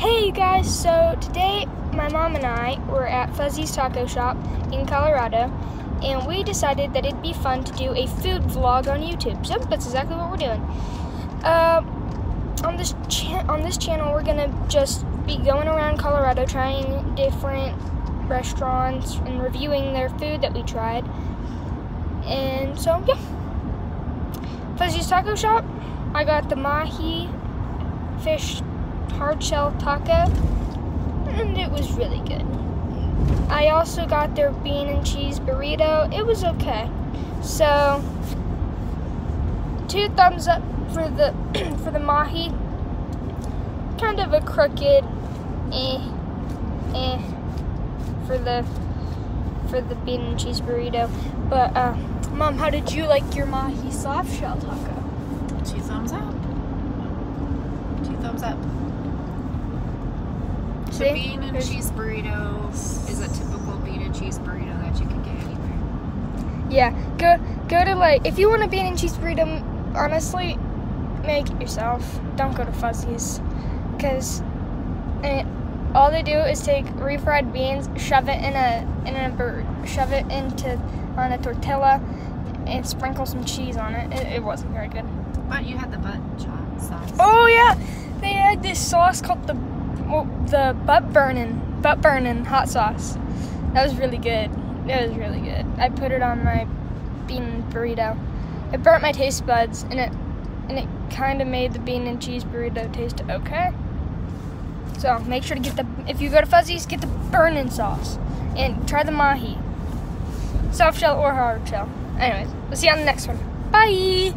Hey you guys, so today my mom and I were at Fuzzy's Taco Shop in Colorado and we decided that it'd be fun to do a food vlog on YouTube. So that's exactly what we're doing. Uh, on this on this channel we're gonna just be going around Colorado trying different restaurants and reviewing their food that we tried. And so yeah. Fuzzy's Taco Shop, I got the mahi fish hard shell taco, and it was really good. I also got their bean and cheese burrito. It was okay. So, two thumbs up for the for the mahi. Kind of a crooked, eh, eh, for the for the bean and cheese burrito. But, uh, mom, how did you like your mahi soft shell taco? Two thumbs up. Two thumbs up. See? The bean and There's- cheese burrito is a typical bean and cheese burrito that you can get anywhere. Yeah, go go to like if you want a bean and cheese burrito. Honestly, make it yourself. Don't go to Fuzzy's, because all they do is take refried beans, shove it in a in a bur- shove it into on a tortilla, and sprinkle some cheese on it. It, it wasn't very good. But you had the butt sauce. Oh yeah, they had this sauce called the well, the butt burning butt burning hot sauce. That was really good. It was really good. I put it on my bean burrito. It burnt my taste buds, and it and it kind of made the bean and cheese burrito taste okay. So make sure to get the if you go to Fuzzy's, get the burning sauce and try the mahi, soft shell or hard shell. Anyways, we'll see you on the next one. Bye.